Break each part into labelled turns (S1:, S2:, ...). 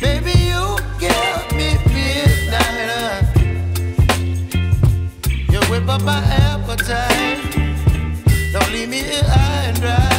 S1: Baby, you give me. You whip up my appetite. Don't leave me here high and dry.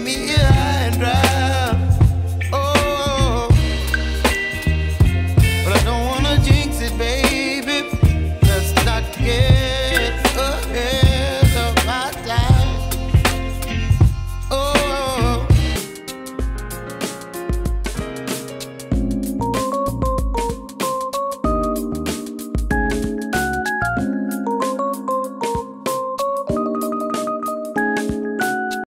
S1: Me